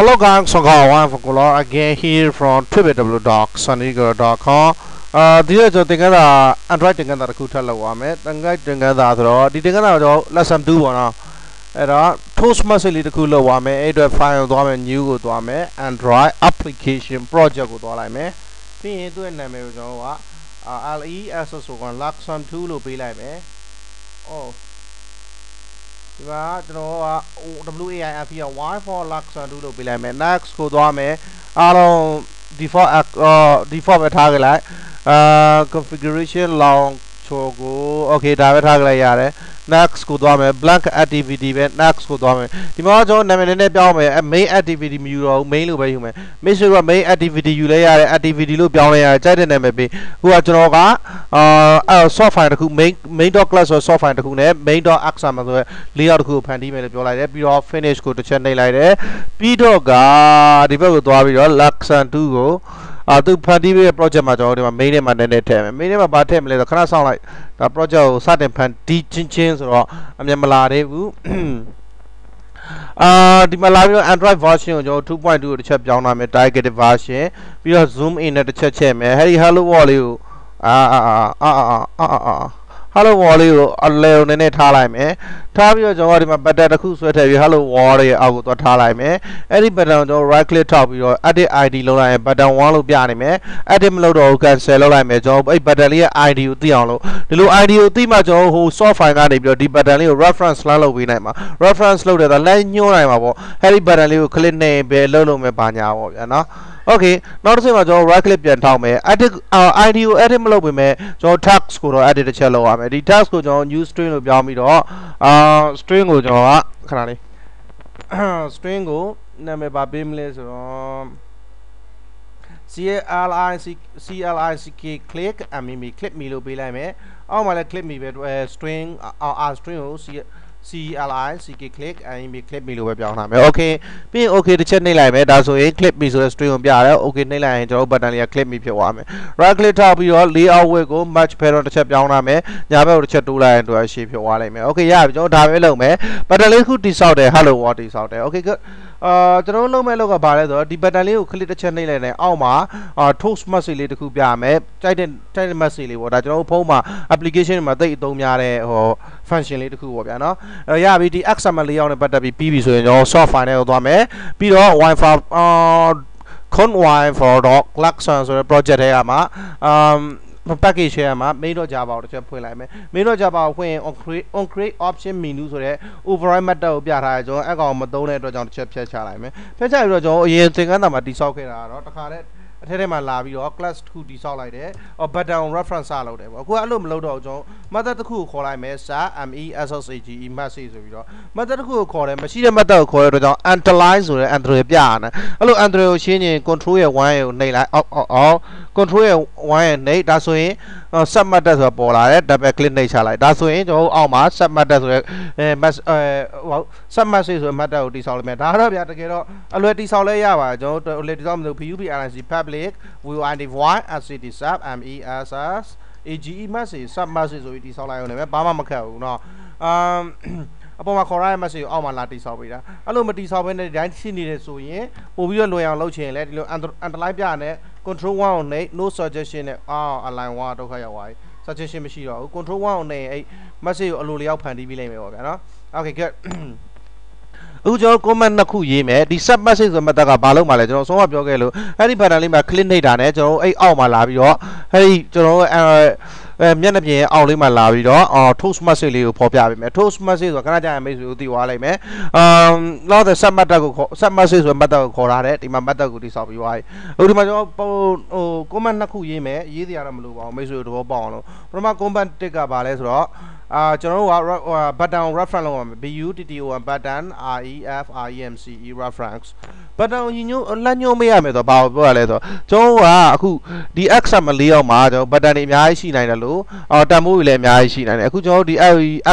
Hello guys, so I'm Fakular again here from www.sunnyger.com အာဒီတော့ကျွန်တော်သင်ခန်းစာ Android သင်ခန်းစာတစ်ခုထပ်လုပ်ရမယ်။သင်ခန်းသင်ခန်းစာဆိုတော့ဒီသင်ခန်းစာကိုကျွန်တော် lesson 2ပေါ့နော်။အဲ့တော့ Toastmasters လေးတစ်ခုလုပ်ရမယ်။အဲ့အတွက် file ကိုသွားမယ် new ကိုသွားမယ် Android application project ကိုသွားလိုက်မယ်။ပြီးရင်သူ့ရဲ့နာမည်ကိုကျွန်တော်က LES ဆိုက lesson 2လို့ပေးလိုက်မယ်။အော် ဒီမှာကျွန်တော်က WAIF က Y for Luxon 2လို့ပေးလိုက်မယ် next ကိုသွားမယ်အားလုံး default default ပဲထားကြလိုက်အာ configuration launch ချိုကို okay ဒါပဲထားကြလိုက်ရတယ် next ကိုသွားမယ် blank activity ပဲ next ကိုသွားမယ်ဒီမှာကျွန်တော်နာမည်နည်းနည်းပြောင်းမယ် main activity မယူတော့ဘူး main လို့ပဲယူမယ် make sure က main activity ယူလဲရတယ် activity လို့ပြောင်းလဲရတယ်ကြိုက်တဲ့နာမည်ပေးခုကကျွန်တော်ကအာ software တခု main main.class ဆို software တခုနဲ့ main.axam ဆိုရဲလေးယောက်တခုကိုဖန်တီးမယ်လို့ပြောလိုက်တယ်ပြီးတော့ finish ကိုတစ်ချက်နှိပ်လိုက်တယ်ပြီးတော့ကဒီဘက်ကိုသွားပြီးတော့ lesson 2 ကို အာသူဖန်တီးပေးတဲ့ project မှာကျွန်တော်ဒီမှာ main ထဲမှာနည်းနည်းထည့်မယ် main ထဲမှာဘာထည့်မလဲဆိုခဏစောင့်လိုက်ဒါ project ကိုစတင်ဖန်တီးချင်းချင်းဆိုတော့အမြင်မလာသေးဘူးအာဒီမှာလာပြီးတော့ Android version ကိုကျွန်တော်2.2ကိုတစ်ချက်ပြောင်းလာမယ် targeted version ပြီးတော့ zoom in နဲ့တစ်ချက်ချက်မယ်ဟဲ့ဒီ hello world လေးကိုအာအာအာအာအာအာအာ hello world လေးကိုအလဲကိုနည်းနည်းထားလိုက်မယ်ထားပြီးတော့ကျွန်တော်ဒီမှာ button တစ်ခုဆွဲထည့်ပြီး hello world ရဲ့အောက်ကိုသွားထားလိုက်မယ်အဲ့ဒီ button ကိုကျွန်တော် right click ထောက်ပြီးတော့ edit id လုပ်လိုက်ရင် button 1လို့ပြနေမယ် edit မလုပ်တော့ဘူး cancel လုပ်လိုက်မယ်ကျွန်တော်အဲ့ button လေးရဲ့ id ကိုသိအောင်လို့ဒီလို id ကိုသိမှကျွန်တော်ဟို software ကနေပြီးတော့ဒီ button လေးကို reference လှမ်းလုပ်ပေးနိုင်မှာ reference လုပ်တဲ့ဒါလည်းညှိုးနိုင်မှာပေါ့အဲ့ဒီ button လေးကို click နေပဲလှုပ်လို့မယ်ပါညာပေါ့ဗျာနော် okay နောက်တစ်ဆင့်မှာကျွန်တော် right click ပြန်ထောက်မယ် edit id ကို edit မလုပ်ပေမဲ့ကျွန်တော် tags ကိုတော့ edit တစ်ချက်လုပ်ရမယ်ဒီ tags ကိုကျွန်တော် new string လို့ပြောင်းပြီးတော့အာ string ကိုကျွန်တော်ကခဏလေး string ကိုနာမည်ပါပေးမလဲဆိုတော့ CLIC CLICK click အမီမီ click me လို့ပေးလိုက်မယ်အောက်မှာလည်း click me ပဲ string r string ကို CLI CK click and click me လို့ပဲပြောင်းထားမယ် okay ပြီးရင် okay တစ်ချက်နှိပ်လိုက်မယ်ဒါဆိုရင် click me ဆိုတဲ့ string ကိုပြရတယ် okay နှိပ်လိုက်ရင်ကျွန်တော် button လေးက click me ဖြစ်သွားမယ် right click ထောက်ပြီးတော့ layout width ကို match pattern တစ်ချက်ပြောင်းထားမယ်ညာဘက်ကိုတစ်ချက်တိုးလိုက်ရင်တော့ရှေ့ဖြစ်သွားလိမ့်မယ် okay ရပြီကျွန်တော်ဒါပဲလုပ်မယ် button လေးခုတိဆောက်တယ် hello world တိဆောက်တယ် okay good အာကျွန်တော်လုံးမဲ့လောက်ကဘာလဲဆိုတော့ဒီ button လေးကို click တစ်ချက်နှိပ်လိုက်ရင်အောက်မှာအာ toast message လေးတစ်ခုပြမယ်ကြိုက်တဲ့ကြိုက်တဲ့ message လေးပေါ့ဒါကျွန်တော်ဖုန်းမှာ application တွေမှာတိတ်အသုံးများတဲ့ဟို function လေးတစ်ခုပေါ့ဗျာနော်အဲရပြီဒီ XML လေးရောက်နေပတ်သက်ပြီးပြီးပြီဆိုရင်ကျွန်တော် software နဲ့သွားမယ်ပြီးတော့ Wi-Fi အာ conwy for dot collection ဆိုတဲ့ project ထဲကမှာအမ် package ထဲမှာ main.java ကိုတစ်ချက်ဖွင့်လိုက်မယ် main.java ကိုဖွင့်ရင် on create on create option menu ဆိုတဲ့ override method ကိုပြထားရကျွန်တော်အကောင်မသုံးတဲ့အတွက်ကြောင့်တစ်ချက်ဖြတ်ချလိုက်မယ်ဖြတ်ချပြီးတော့ကျွန်တော်အရင်သင်ခန်းစာမှာတိစောက်ခဲ့တာကတော့တခါတည်း အထက်ထဲမှာလာပြီးတော့ class 2တိဆောက်လိုက်တယ်။ button reference စလုပ်တယ်ပေါ့။အခုကအဲ့လိုမလုပ်တော့ကျွန်တော် method တစ်ခုကိုခေါ်လိုက်မယ် sa me sshage message ဆိုပြီးတော့ method တစ်ခုကိုခေါ်တယ်မရှိတဲ့ method ကိုခေါ်ရတဲ့ကြောင့် underline ဆိုတဲ့ android ပြရတယ်။အဲ့လို android ကိုရှင်းရင် control ရဲ့1ရဲ့ကိုနှိပ်လိုက်အောက်အောက်အောက် control ရဲ့1ရဲ့နှိပ်ဒါဆိုရင် sub method ဆိုတာပေါ်လာတယ် double click နှိပ်ချလိုက်ဒါဆိုရင်ကျွန်တော်အောက်မှာ sub method ဆိုတဲ့အဲ mess အဲဟို sub message ဆိုတဲ့ method ကိုတိဆောက်လိုက်မယ်ဒါတော့ဗျာတကယ်တော့အလွယ်တိဆောက်လဲရပါကျွန်တော်လေတိဆောက်မလို့ PUB RNC public will identify as it is sub mess age message sub message ဆိုပြီးတိဆောက်လိုက်အောင်လည်းဘာမှမခက်ဘူးเนาะအမ် အပေါ်မှာခေါ်ရတဲ့ message ကိုအောက်မှာလာတိဆောက်ပေးတာအဲ့လိုမတိဆောက်ဘဲနဲ့ဒီတိုင်းရှိနေတယ်ဆိုရင်ပို့ပြီးတော့လွယ်အောင်လုပ်ချင်လဲဒီလို underline ပြနဲ့ control 1ကိုနှိပ် no suggestion နဲ့အာ align 1ဒုက္ခရောက်သွားပြီ suggestion မရှိတော့ဘူး control 1ကိုနှိပ်အဲ့ message ကိုအလိုလျောက်ဖန်တီးပေးလိုက်မယ်ပေါ့ဗျာနော် okay good အခုကျွန်တော် comment နှစ်ခုရေးမယ်ဒီ sub message ဆိုတဲ့ method ကဘာလုပ်မှာလဲကျွန်တော်ဆုံးမပြောခဲ့လို့အဲ့ဒီ button လေးမှာ click နှိပ်တာနဲ့ကျွန်တော်အဲ့အောက်မှာလာပြီးတော့အဲ့ဒီကျွန်တော် အဲအဲမျက်နှာပြင်ရဲ့အောက်လေးမှာလာပြီးတော့အော် toast message လေးကိုဖော်ပြပေးမယ် toast message ဆိုတော့ခဏကြာရင်မိတ်ဆွေကိုသိသွားလိုက်မယ်အမ်လောက်တဲ့ sub method ကို sub message ဆိုတဲ့ method ကိုခေါ်ထားတယ်ဒီမှာ method ကိုတိဆောက်ပြီးသွားပြီအခုဒီမှာကျွန်တော်ဟို comment နှစ်ခုရေးမယ်ရေးစရာတော့မလိုပါဘူးမိတ်ဆွေတို့သဘောပေါက်အောင်လို့ပထမ comment တစ်ကဘာလဲဆိုတော့အာကျွန်တော်တို့က button reference လုပ်ရမယ် button button ref remce reference button ညညလက်ညှိုးမရမယ်ဆိုတော့ဘာကိုပြောရလဲဆိုတော့ကျွန်တော်ကအခုဒီ XML လေးရောက်မှာကျွန်တော် button တွေအများကြီးရှိနိုင်တယ်လို့အော်တန်ဖိုးတွေလည်းအများကြီးရှိနိုင်တယ်အခုကျွန်တော်ဒီ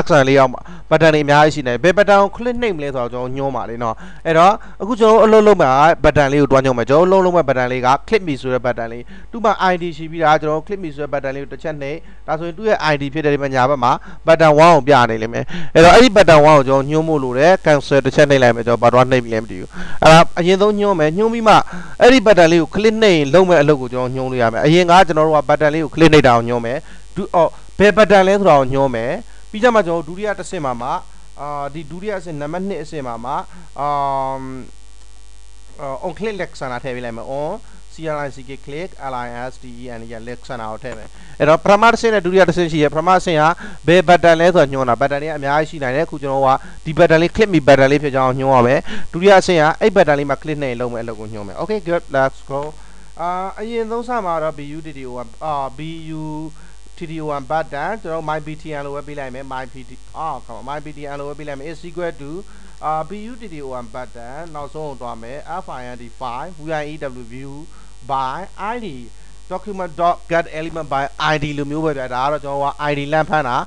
XML လေးရောက်မှာ button တွေအများကြီးရှိနိုင်တယ်ဘယ် button ကို click နှိပ်မလဲဆိုတော့ကျွန်တော်ညွှန်းပါလေနော်အဲ့တော့အခုကျွန်တော်အလုပ်လုပ်မှာ button လေးကိုတွားညွှန်းမယ်ကျွန်တော်အလုပ်လုပ်မဲ့ button လေးက click me ဆိုတဲ့ button လေးသူ့မှာ ID ရှိပြီးသားကျွန်တော် click me ဆိုတဲ့ button လေးကိုတစ်ချက်နှိပ်ဒါဆိုရင်သူ့ရဲ့ ID ဖြစ်တဲ့ဒီမှာညာဘက်မှာ button 1ကိုပြနေလိမ့်မယ်အဲ့တော့အဲ့ဒီ button 1ကိုကျွန်တော်ညှိုးမို့လို့တယ် cancel တစ်ချက်နှိပ်လိုက်မယ်ကျွန်တော်ဘာတော့နှိပ်ပြီလဲမသိဘူးအဲ့ဒါအရရင်ဆုံးညွှန်းမယ်ညွှန်းပြီးမှအဲ့ဒီ button လေးကို click နှိပ်ရင်လုံးမဲ့အလုပ်ကိုကျွန်တော်ညွှန်းလို့ရမယ်အရင်ကကျွန်တော်တို့က button လေးကို click နှိပ်တာအောင်ညွှန်းမယ်ဒုအော်ဘယ် button လဲဆိုတာကိုညွှန်းမယ်ပြီးကြမှာကျွန်တော်ဒုတိယတစ်ဆင့်မှာမှာအာဒီဒုတိယအဆင့်နံပါတ်2အဆင့်မှာမှာအာ on click lecture နာထည့်ပေးလိုက်မယ် on CLICK click LISTEN ရ lecture နာကိုထည့်မယ်အဲ့တော့ပထမတစ်ဆင့်နဲ့ဒုတိယတစ်ဆင့်ရှိရပထမအဆင့်ဟာဘယ် button လဲဆိုတာညွှန်းတာ button တွေအများကြီးရှိနိုင်တယ်အခုကျွန်တော်ကဒီ button လေး click me button လေးဖြစ်ကြအောင်ညွှန်းရမယ်ဒုတိယအဆင့်ဟာအဲ့ button လေးမှာ click နဲ့လုံးမယ်အလုပ်ကိုညွှန်းမယ် okay good let's go အာအရင်သုံးစမှာတော့ BUTTO1 အာ BU TTO1 button ကျွန်တော် my BTN လို့ပဲပေးလိုက်မယ် my BT အာခေါ my BTN လို့ပဲပေးလိုက်မယ် is equal to အာ BUTTO1 button နောက်ဆုံးသွားမယ် FIND5 VIEW view by id document.get element by id လိုမျိုးပဲဗျာဒါကတော့ကျွန်တော်က id လမ်းဖမ်းတာ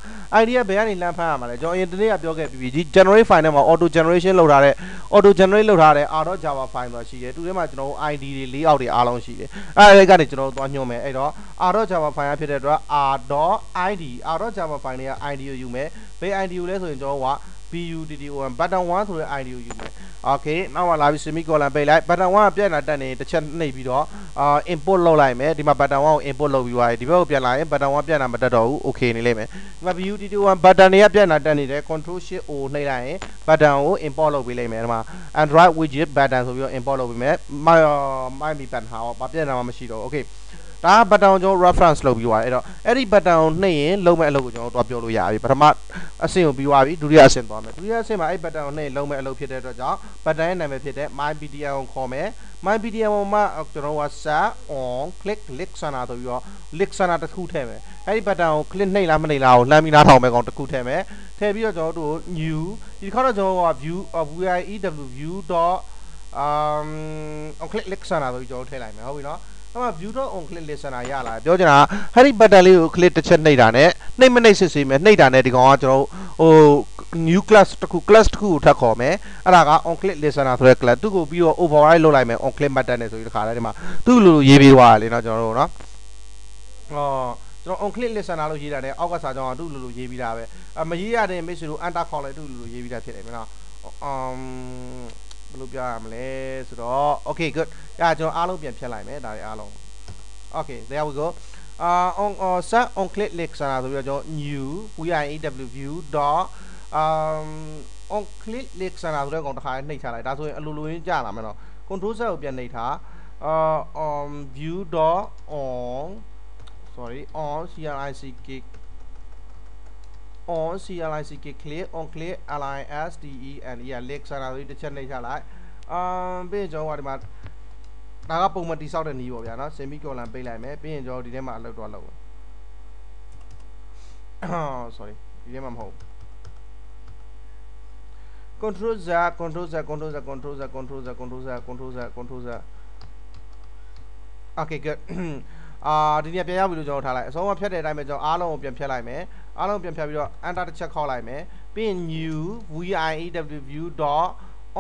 id ကဘယ်ကနေလမ်းဖမ်းရမှာလဲကျွန်တော်အရင်တနေ့ကပြောခဲ့ပြီးပြီ generate file ထဲမှာ auto generation လုပ်ထားတဲ့ auto generate လုပ်ထားတဲ့ r.java file ဆိုတာရှိတယ်သူထဲမှာကျွန်တော် id တွေ layout တွေအားလုံးရှိတယ်အဲ့ဒါကနေကျွန်တော်သွားညွှန်မယ်အဲ့တော့ r.java file ဖြစ်တဲ့အတွက် r.id r.java file တွေက id ကိုယူမယ်ဘယ် id ကိုလဲဆိုရင်ကျွန်တော်က BUTTON button 1ဆိုတဲ့ ID ကိုယူမယ်။ Okay နောက်မှလာပြီး semicolon ပိတ်လိုက် button 1ကပြက်လာတက်နေတစ်ချက်နှိပ်ပြီးတော့အာ import လုပ်လိုက်မယ်ဒီမှာ button 1ကို import လုပ်ပြီးသွားပြီဒီဘက်ကိုပြန်လာရင် button 1ပြက်လာမတက်တော့ဘူး okay နေလိမ့်မယ်ဒီမှာ BUTTON button တွေကပြက်လာတက်နေတယ် control shift O နှိပ်လိုက်ရင် button ကို import လုပ်ပေးလိမ့်မယ်ဒီမှာ Android widget button ဆိုပြီးတော့ import လုပ်ပေးမယ် my my button ဟာဘာပြက်လာမှမရှိတော့ okay ဒါက button ကိုကျွန်တော် reference လုပ်ပြီးသွားတယ်အဲ့တော့အဲ့ဒီ button ကိုနှိပ်ရင်လုံးမဲ့အလုပ်ကိုကျွန်တော်တို့ပြောလို့ရပြီပထမအဆင့်ကိုပြီးသွားပြီဒုတိယအဆင့်သွားမယ်ဒုတိယအဆင့်မှာအဲ့ button ကိုနှိပ်လုံးမဲ့အလုပ်ဖြစ်တဲ့အတွက်ကြောင့် button ရဲ့နာမည်ဖြစ်တဲ့ my btn ကိုခေါ်မယ် my btn မှာကျွန်တော်က set on click listener ဆိုပြီးတော့ listener တစ်ခုထည့်မယ်အဲ့ဒီ button ကို click နှိပ်လားမနှိပ်လားကိုလှမ်းပြီးနားထောင်မဲ့ကောင်တစ်ခုထည့်မယ်ထည့်ပြီးတော့ကျွန်တော်တို့ new ဒီခေါက်တော့ကျွန်တော်က view view view. um on click listener ဆိုပြီးကျွန်တော်ထည့်လိုက်မယ်ဟုတ်ပြီနော် အဲ့မှာ view on click listener ရလာပြောချင်တာအဲ့ဒီ button လေးကို click တစ်ချက်နှိပ်တာနဲ့နှိပ်မနှိပ်စစ်ဆေးမယ်နှိပ်တာနဲ့ဒီကောင်ကကျွန်တော်ဟို new class တစ်ခု class တစ်ခုကိုထပ်ခေါ်မယ်အဲ့ဒါက on click listener ဆိုတဲ့ class သူ့ကိုပြီးတော့ override လုပ်လိုက်မယ် on click button နဲ့ဆိုပြီးတခါတည်းဒီမှာသူ့လိုလိုရေးပေးသွားတယ်လေနော်ကျွန်တော်တို့နော်အော်ကျွန်တော် on click listener လို့ရေးတာနဲ့အောက်ကစာကြောင်းကသူ့လိုလိုရေးပြီးတာပဲအမရေးရတဲ့ message ကို enter ခေါ်လိုက်သူ့လိုလိုရေးပြီးတာဖြစ်တယ်မနော် um ဘယ်လိုပြရမလဲဆိုတော့ okay good အဲ့ကျွန်တော်အားလုံးပြန်ဖြတ်လိုက်မယ်ဒါတွေအားလုံး okay there we go အာ on set on click link ဆိုတာဆိုပြီးတော့ကျွန်တော် new viaw view dot um on click link ဆိုတာဆိုတဲ့ကောင်တစ်ခါနှိပ်ချလိုက်ဒါဆိုရင်အလိုလိုရင်းကြာလာမယ်နော် control set ကိုပြန်နှိပ်ထားအာ on view dot on sorry on click on click clear on clear listen yeah link ဆိုတာဆိုတစ်ချက်နှိပ်ချလိုက်အမ်ပြီးရင်ကျွန်တော်ကဒီမှာဒါကပုံမှန်တိဆောက်တဲ့နည်းပေါ့ဗျာနော် semi colon ပိတ်လိုက်မယ်ပြီးရင်ကျွန်တော်ဒီထဲမှာအလုပ်တော့လုပ်မယ် sorry ဒီထဲမှာမဟုတ် control z control z control z control z control z control z control z control z okay good အာဒီနေ့ပြန်ရောက်ပြီလို့ကျွန်တော်ထားလိုက်အဆုံးမဖြတ်တဲ့အတိုင်းပဲကျွန်တော်အားလုံးကိုပြန်ဖြတ်လိုက်မယ် အားလုံးပြန်ဖြတ်ပြီးတော့ enter တစ်ချက်ခေါက်လိုက်မယ်ပြီးရင် new view view dot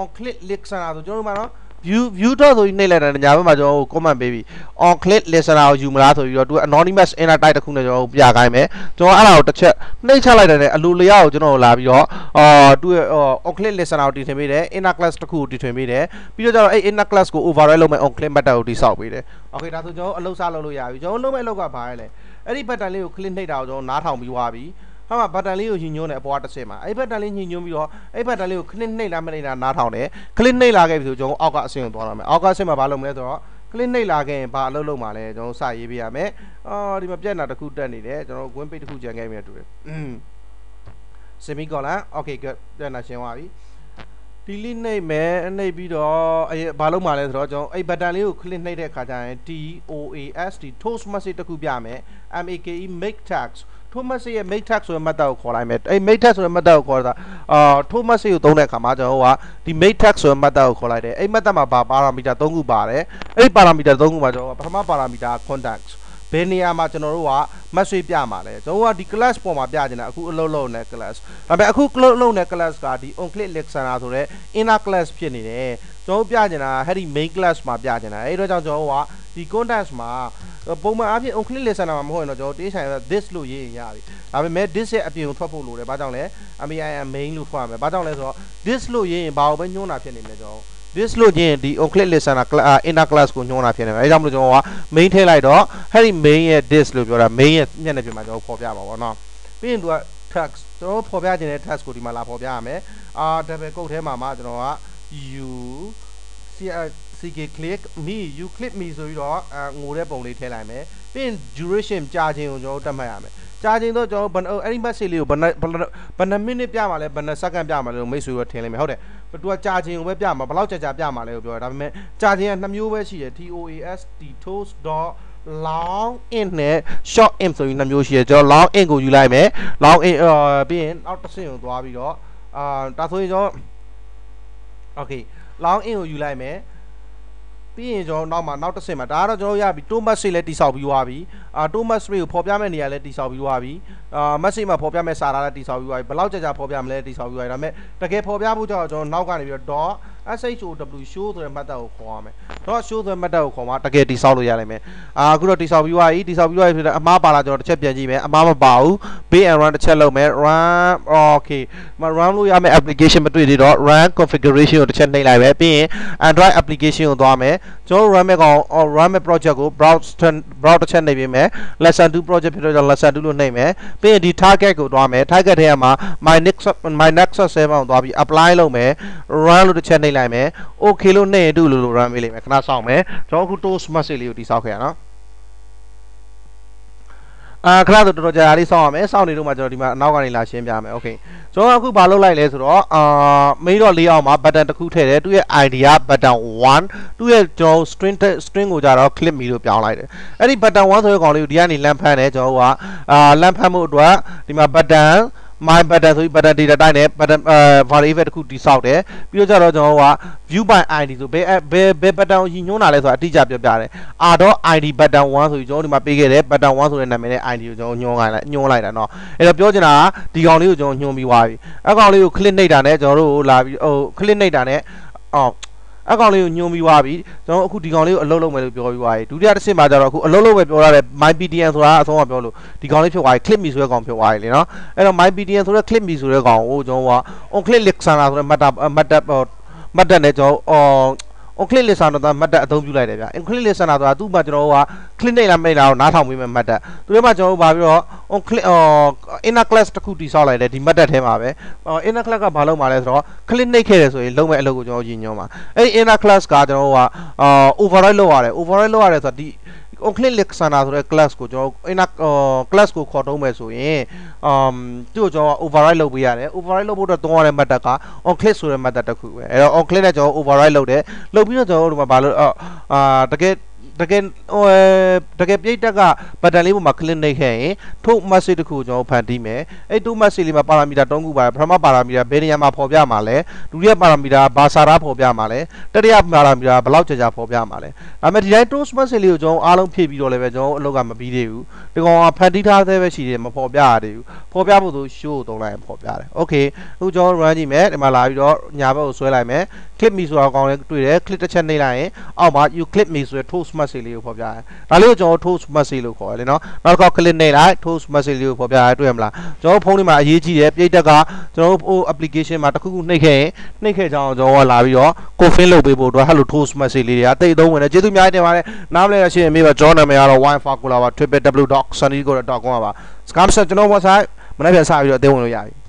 on click listener ဆိုကျွန်တော်တို့မှာနော် view view dot ဆိုပြီးနှိပ်လိုက်တာညာဘက်မှာကျွန်တော်တို့ comment ပေးပြီး on click listener ကိုယူမလားဆိုပြီးတော့သူ anonymous inner type တစ်ခုနဲ့ကျွန်တော်တို့ပြခိုင်းမယ်ကျွန်တော်အဲ့ဒါကိုတစ်ချက်နှိပ်ချလိုက်တဲ့အလိုလျောက်ကိုကျွန်တော်တို့လာပြီးတော့အာသူ့ရဲ့ on click listener ကိုတည်ထွင်ပေးတယ် inner class တစ်ခုကိုတည်ထွင်ပေးတယ်ပြီးတော့ကျတော့အဲ့ inner class ကို override လုပ်မယ် on click method ကိုတိဆောက်ပေးတယ် okay ဒါဆိုကျွန်တော်အလုပ်စလုပ်လို့ရပြီကျွန်တော်လုပ်မဲ့အလုပ်ကဘာလဲ အဲ့ဒီ button လေးကို click နှိပ်တာကိုကျွန်တော်နားထောင်ပြီးွားပြီဟာမှာဘတ်တန်လေးကိုညှိညွှန်းတယ်အပေါ်ကတစ်ဆင့်မှာအဲ့ဘတ်တန်လေးညှိညွှန်းပြီးတော့အဲ့ဘတ်တန်လေးကိုခလစ်နှိပ်လာမနှိပ်လာနားထောင်တယ်ခလစ်နှိပ်လာခဲ့ပြီဆိုကျွန်တော်အောက်ကအဆင့်ကိုသွားရမယ်အောက်ကအဆင့်မှာဘာလုပ်မလဲဆိုတော့ကလစ်နှိပ်လာခဲ့ရင်ဘာအလုပ်လုပ်မှာလဲကျွန်တော်စရေးပေးရမယ်အော်ဒီမှာပြက်နာတစ်ခုတက်နေတယ်ကျွန်တော် win page တစ်ခုကြံခဲ့ပြီတူတယ် semicolon okay good ပြက်နာရှင်းသွားပြီ delete နှိပ်မယ်နှိပ်ပြီးတော့အဲဘာလုပ်မှာလဲဆိုတော့ကျွန်တော်အဲ့ button လေးကို click နှိပ်တဲ့အခါကျရင် T O A S T toast message တစ်ခုပြမယ် M A K E make tags Thomas ရဲ့ make tag ဆိုတဲ့ method ကိုခေါ်လိုက်မယ်အဲ့ make tag ဆိုတဲ့ method ကိုခေါ်တာအာ Thomas ကိုသုံးတဲ့အခါမှာကျွန်တော်တို့ကဒီ make tag ဆိုတဲ့ method ကိုခေါ်လိုက်တယ်အဲ့ method မှာပါ parameter 3ခုပါတယ်အဲ့ parameter 3ခုမှာကျွန်တော်ပထမ parameter context ဘယ်နေရာမှာကျွန်တော်တို့က message ပြမှာလဲကျွန်တော်တို့ကဒီ class ပေါ်မှာပြနေတာအခုအလုပ်လုပ်နေ class ဒါပေမဲ့အခုလုပ်လုပ်နေ class ကဒီ on click listener ဆိုတဲ့ inner class ဖြစ်နေတယ်ကျွန်တော်ပြနေတာအဲ့ဒီ main class မှာပြနေတာအဲ့တော့ကြောင့်ကျွန်တော်တို့ကဒီ context မှာပုံမှန်အားဖြင့် on click listener မှာမဟုတ်ရင်တော့ကျွန်တော်တေးဆိုင် this လို့ရေးရင်ရပြီဒါပေမဲ့ this ရဲ့အပြင်ကိုထွက်ဖို့လိုတယ်ဘာကြောင့်လဲ MAI main လို့ထွက်ရမယ်ဘာကြောင့်လဲဆိုတော့ this လို့ရေးရင်ဘာလို့ပဲညွှန်းတာဖြစ်နေလဲကျွန်တော် this လို့ချင်းဒီ on click listener inner class ကိုညွှန်းတာဖြစ်နေတယ်အဲဒါကြောင့်မလို့ကျွန်တော်က main ထည့်လိုက်တော့အဲ့ဒီ main ရဲ့ this လို့ပြောတာ main ရဲ့မျက်နှာပြင်မှာကျွန်တော်ဖော်ပြပါပေါ့နော်ပြီးရင်သူက task ကျွန်တော်ဖော်ပြခြင်းတဲ့ task ကိုဒီမှာလာဖော်ပြရမယ်အာ double quote ထဲမှာမှကျွန်တော်က you ck click me you click me ဆိုပြီးတော့ငိုတဲ့ပုံလေးထည့်လိုက်မယ်ပြီးရင် duration ကြာခြင်းကိုကျွန်တော်တတ်မှတ်ရမယ် ကြာခြင်းတော့ကျွန်တော်ဘယ်အဲ့ဒီ message လေးကိုဘယ်နှဘယ်နှ minute ပြမှာလဲဘယ်နှ second ပြမှာလဲလို့မိတ်ဆွေတို့ထင်လိမ့်မယ်ဟုတ်တယ်သူကကြာခြင်းကိုပဲပြမှာဘယ်လောက်ကြာကြာပြမှာလဲကိုပြောတာဒါပေမဲ့ကြာခြင်းကနှစ်မျိုးပဲရှိတယ် TOAS toast dot long in နဲ့ short in ဆိုပြီးနှစ်မျိုးရှိတယ်ကျွန်တော် long in ကိုယူလိုက်မယ် long in ပြီးရင်နောက်တစ်ဆင့်ကိုသွားပြီးတော့အာဒါဆိုရင်ကျွန်တော် okay long in ကိုယူလိုက်မယ် ပြီးရင်ကျွန်တော်နောက်မှာနောက်တစ်ဆင့်မှာဒါကတော့ကျွန်တော်ရပြီ Thomas စိတ်လည်းတိဆောက်ပြီးသွားပြီအာ Thomas စိတ်ကိုဖော်ပြမဲ့နေရာလည်းတိဆောက်ပြီးသွားပြီအာ message မှာဖော်ပြမဲ့စာသားလည်းတိဆောက်ပြီးသွားပြီဘယ်လောက်ကြာကြာဖော်ပြမလဲတိဆောက်ပြီးသွားပြီဒါပေမဲ့တကယ်ဖော်ပြဖို့ကြောင့်ကျွန်တော်နောက်ကနေပြီးတော့ show show ဆိုတဲ့မှတ်တတ်ကိုခေါ်ရမယ်တော့ show ဆိုတဲ့မှတ်တတ်ကိုခေါ်မှာတကယ်တိဆောက်လို့ရနိုင်မယ်အာအခုတော့တိဆောက်ပြီးသွားပြီတိဆောက်ပြီးသွားပြီဆိုတော့အမားပါလာကျွန်တော်တစ်ချက်ပြန်ကြည့်မယ်အမားမပါဘူး pay and run တစ်ချက်လုပ်မယ် run okay မ run လို့ရမယ့် application မတွေ့သေးတော့ run configuration ကိုတစ်ချက်နှိပ်လိုက်ပဲပြီးရင် android application ကိုသွားမယ်ကျွန်တော် run မဲ့ကောင် run မဲ့ project ကို browse browse တစ်ချက်နှိပ်ပေးမယ် lesson 2 project ဖြစ်တော့ lesson 2လို့နှိပ်မယ်ပြီးရင်ဒီ target ကိုသွားမယ် target ထဲမှာ my next my next 7ကိုသွားပြီး apply လုပ်မယ် run လို့တစ်ချက်နှိပ်လိုက်မယ် okay လို့နှိပ်ရင်တူလို့ run ပေးလိုက်မယ်ခဏစောင့်မယ်ကျွန်တော်အခု toast message လေးကိုတိစောက်ခဲ့ရနော်အာခဏဆိုတော်တော်ကြာကြာလေးစောင့်ရမယ်စောင့်နေတော့မှကျွန်တော်ဒီမှာအနောက်ကနေလာရှင်းပြမယ်โอเคကျွန်တော်အခုဘာလုပ်လိုက်လဲဆိုတော့အာမေးတော့လေးအောင်မှာ button တစ်ခုထည့်တယ်သူရဲ့ idea button 1သူရဲ့ကျွန်တော် string string ကိုကြတော့ click me လို့ပြောင်းလိုက်တယ်အဲ့ဒီ button 1ဆိုတဲ့ကောင်လေးကိုဒီကနေလမ်းဖမ်းတယ်ကျွန်တော်ကအာလမ်းဖမ်းမှုအတွက်ဒီမှာ button my button ဆိုပြီး button data type နဲ့ button အဲ variable တစ်ခုတိဆောက်တယ်ပြီးတော့ကျတော့ကျွန်တော်က view by id ဆိုဘယ်ဘယ်ဘယ် button ကိုညွှန်းတာလဲဆိုတာအတိအကျပြောပြတယ် r.id button 1ဆိုပြီးကျွန်တော်ဒီမှာပေးခဲ့တယ် button 1ဆိုတဲ့နာမည်နဲ့ id ကိုကျွန်တော်ညွှန်းလိုက်ညွှန်းလိုက်တာเนาะအဲ့တော့ပြောချင်တာကဒီကောင်လေးကိုကျွန်တော်ညွှန်းပြီးသွားပြီအကောင်လေးကို click နှိပ်တာနဲ့ကျွန်တော်တို့လာပြီးဟို click နှိပ်တာနဲ့အော် အကောင်လေးကိုညွှန်ပြီးသွားပြီကျွန်တော်အခုဒီကောင်လေးကိုအလုပ်လုပ်မယ်လို့ပြောပြီးသွားပြီဒုတိယတစ်ဆင့်မှာကျတော့အခုအလုပ်လုပ်ပဲပြောရတဲ့ my pdn ဆိုတာအဆုံးကပြောလို့ဒီကောင်လေးဖြစ်သွားပြီ click me ဆိုတဲ့ကောင်ဖြစ်သွားပြီလေနော်အဲ့တော့ my pdn ဆိုတဲ့ click me ဆိုတဲ့ကောင်ကိုကျွန်တော်က on click link ဆန်လာဆိုတဲ့ meta meta မတ်တက်နဲ့ကျွန်တော် အော် on click list တော့မတ်တက်အသုံးပြုလိုက်တယ်ဗျ on click list ဆိုတာသူ့မှာကျွန်တော်က click နေလားမိတ်လားနားထောင်ပေးမယ်မတ်တက်သူတို့မှာကျွန်တော်တို့ဗာပြီးတော့ on click inner class တစ်ခုတည်ဆောက်လိုက်တယ်ဒီမတ်တက်ထဲမှာပဲ inner class ကဘာလုပ်မှာလဲဆိုတော့ click နှိပ်ခဲ့တယ်ဆိုရင်လုံးမဲ့အလုပ်ကိုကျွန်တော်ရည်ညွှန်းပါအဲ့ဒီ inner class ကကျွန်တော်တို့က override လုပ်ရတယ် override လုပ်ရတယ်ဆိုတော့ဒီ on click lexana ဆိုတဲ့ class ကိုကျွန်တော် inner class ကိုခေါ်တုံးမယ်ဆိုရင် um သူ့ကိုကျွန်တော် override လုပ်ပေးရတယ် override လုပ်ဖို့တော့သုံးရတဲ့ method က on click ဆိုတဲ့ method တစ်ခုပဲအဲ့တော့ on click နဲ့ကျွန်တော် override လုပ်တယ်လုပ်ပြီးတော့ကျွန်တော်တို့ဒီမှာဘာလို့အာတကယ် တကယ်ဟိုတကယ်ပြိတ်တက်ကဘတ်တန်လေးပေါ်မှာ click နှိပ်ခဲ့ရင်ထုတ် message တစ်ခုကျွန်တော်ဖန်တီးမယ်အဲ့ထုတ် message လေးမှာပါရာမီတာ၃ခုပါတယ်ပထမပါရာမီတာဘယ်နေရာမှာဖော်ပြမှာလဲဒုတိယပါရာမီတာဘာစာသားဖော်ပြမှာလဲတတိယပါရာမီတာဘယ်လောက်ကြာကြာဖော်ပြမှာလဲဒါပေမဲ့ဒီတိုင်း toast message လေးကိုကျွန်တော်အားလုံးဖြည့်ပြီးတော့လည်းပဲကျွန်တော်အလုပ်ကမပြီးသေးဘူးဒီကောင်ကဖန်တီးထားသေးပဲရှိတယ်မဖော်ပြရသေးဘူးဖော်ပြဖို့ဆို show ကိုသုံးလိုက်ရင်ဖော်ပြတယ် okay အခုကျွန်တော် run ကြည့်မယ်ဒီမှာလာပြီးတော့ညာဘက်ကိုဆွဲလိုက်မယ် click me ဆိုတာကောင်းလေးတွေ့တယ် click တစ်ချက်နှိပ်လိုက်ရင်အောက်မှာ you click me ဆိုတဲ့ toast message လေးကိုဖော်ပြတယ်ဒါလေးကိုကျွန်တော် toast message လို့ခေါ်တယ်လေနော်နောက်တစ်ခါ click နှိပ်လိုက် toast message လေးကိုဖော်ပြရတယ်တွေ့ရမလားကျွန်တော်ဖုန်းလေးမှာအရေးကြီးတယ်ပြိတက်ကကျွန်တော်ဟို application မှာတစ်ခုခုနှိပ်ခဲ့ရင်နှိပ်ခဲ့ကြအောင်ကျွန်တော်လာပြီးတော့ confirm လုပ်ပေးဖို့အတွက် hello toast message လေးတွေကတိတ်သုံးဝင်တယ်ကျေးဇူးအများကြီးတင်ပါတယ်နားမလဲရရှိရင်မိဘကျွန်တော်နာမည်ကတော့ wifi ကိုလာပါ www.sunnygo.com ပါစကားဆက်ကျွန်တော် website မနေ့ပြန်စပြီးတော့အသေးဝင်လို့ရပြီ